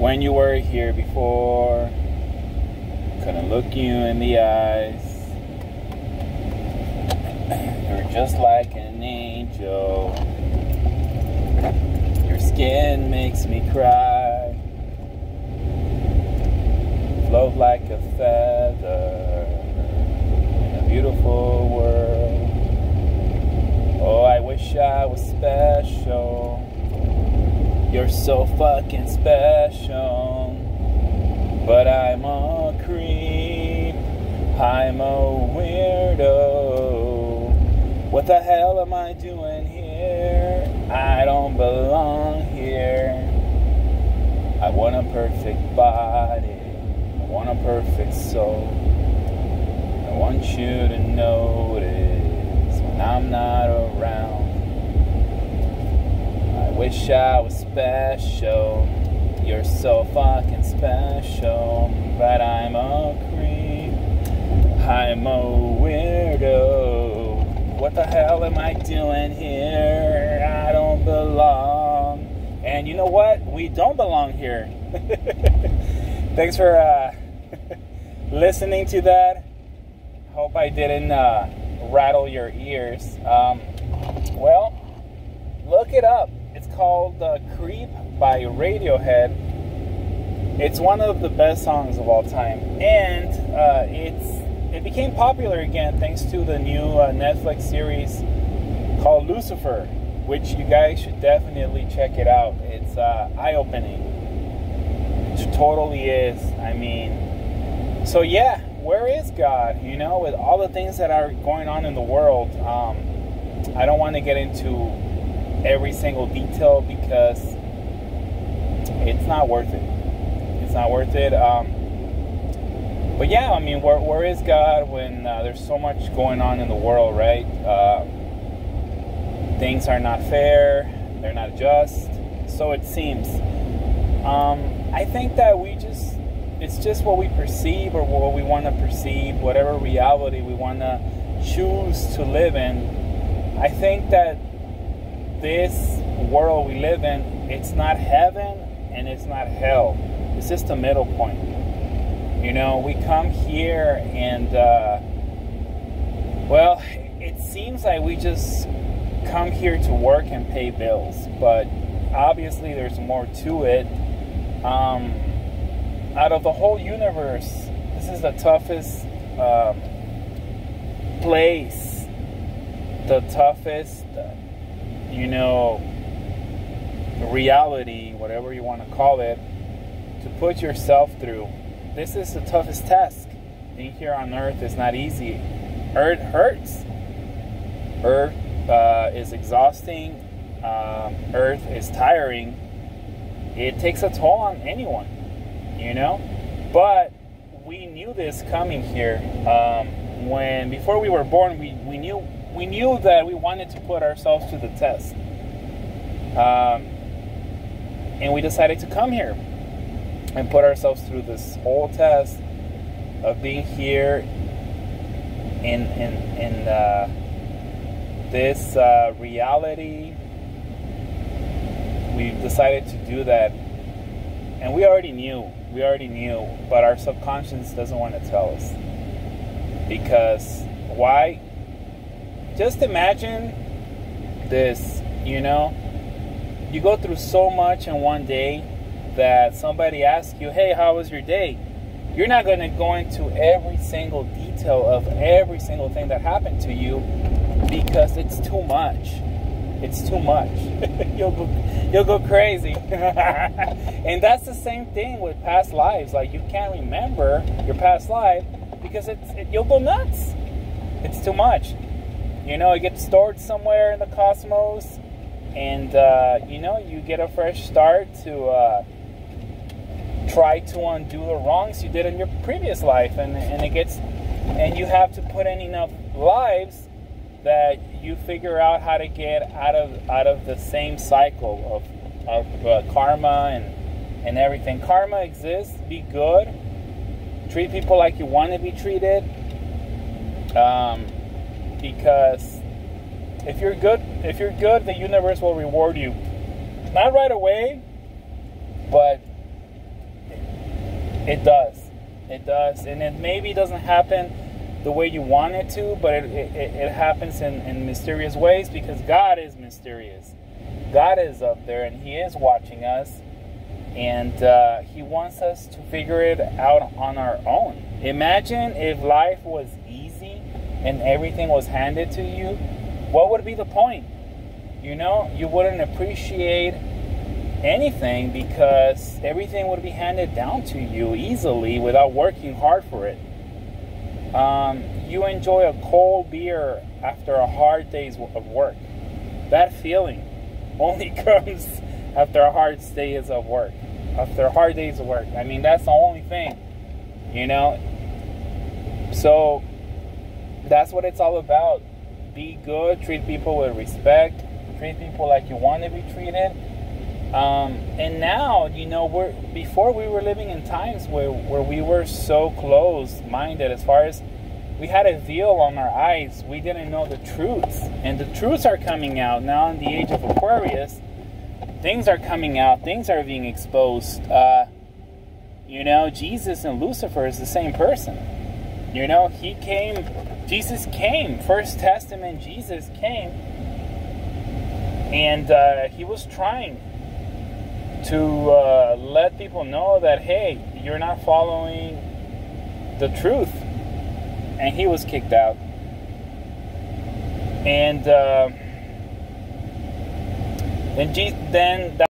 when you were here before. Couldn't look you in the eyes. You're just like an angel. Your skin makes me cry. Float like a feather in a beautiful world. Oh, I wish I was special. You're so fucking special. But I'm a creep. I'm a weirdo. What the hell am I doing here? I don't belong here. I want a perfect body. I want a perfect soul. I want you to notice when I'm not around. Wish I was special. You're so fucking special, but I'm a creep. I'm a weirdo. What the hell am I doing here? I don't belong. And you know what? We don't belong here. Thanks for uh, listening to that. Hope I didn't uh, rattle your ears. Um, well, look it up. Called uh, Creep by Radiohead. It's one of the best songs of all time, and uh, it's it became popular again thanks to the new uh, Netflix series called Lucifer, which you guys should definitely check it out. It's uh, eye-opening. It totally is. I mean, so yeah, where is God? You know, with all the things that are going on in the world, um, I don't want to get into every single detail because it's not worth it. It's not worth it. Um, but yeah, I mean, where, where is God when uh, there's so much going on in the world, right? Uh, things are not fair, they're not just, so it seems. Um, I think that we just, it's just what we perceive or what we want to perceive, whatever reality we want to choose to live in. I think that this world we live in, it's not heaven and it's not hell. It's just a middle point. You know, we come here and, uh, well, it seems like we just come here to work and pay bills, but obviously there's more to it. Um, out of the whole universe, this is the toughest um, place, the toughest, you know, reality, whatever you want to call it, to put yourself through. This is the toughest task. Being here on Earth is not easy. Earth hurts. Earth uh, is exhausting. Um, Earth is tiring. It takes a toll on anyone, you know. But we knew this coming here. Um, when before we were born, we, we knew we knew that we wanted to put ourselves to the test. Um, and we decided to come here and put ourselves through this whole test of being here in in in uh, this uh, reality. We decided to do that, and we already knew. We already knew, but our subconscious doesn't want to tell us because why? Just imagine this, you know. You go through so much in one day that somebody asks you, hey, how was your day? You're not going to go into every single detail of every single thing that happened to you because it's too much. It's too much. you'll go, you'll go crazy. and that's the same thing with past lives. Like you can't remember your past life because it's it, you'll go nuts. It's too much. You know, it gets stored somewhere in the cosmos, and uh, you know, you get a fresh start to. Uh, try to undo the wrongs you did in your previous life and, and it gets and you have to put in enough lives that you figure out how to get out of out of the same cycle of, of uh, karma and and everything karma exists be good treat people like you want to be treated um, because if you're good if you're good the universe will reward you not right away but It does. It does. And it maybe doesn't happen the way you want it to, but it, it, it happens in, in mysterious ways because God is mysterious. God is up there and He is watching us. And uh, He wants us to figure it out on our own. Imagine if life was and everything was handed to you. What would be the point? You know, you wouldn't appreciate anything because everything would be handed down to you easily without working hard for it. Um, you enjoy a cold beer after a hard day's of work. That feeling only comes after a hard days of work. After hard days of work. I mean, that's the only thing, you know. So that's what it's all about. Be good, treat people with respect, treat people like you want to be treated um, and now, you know, we're before we were living in times where, where we were so closed minded as far as we had a veil on our eyes. We didn't know the truths. And the truths are coming out now in the age of Aquarius. Things are coming out, things are being exposed. Uh, you know, Jesus and Lucifer is the same person. You know, he came, Jesus came, First Testament Jesus came, and uh, he was trying to uh, let people know that hey, you're not following the truth, and he was kicked out. And uh, then, then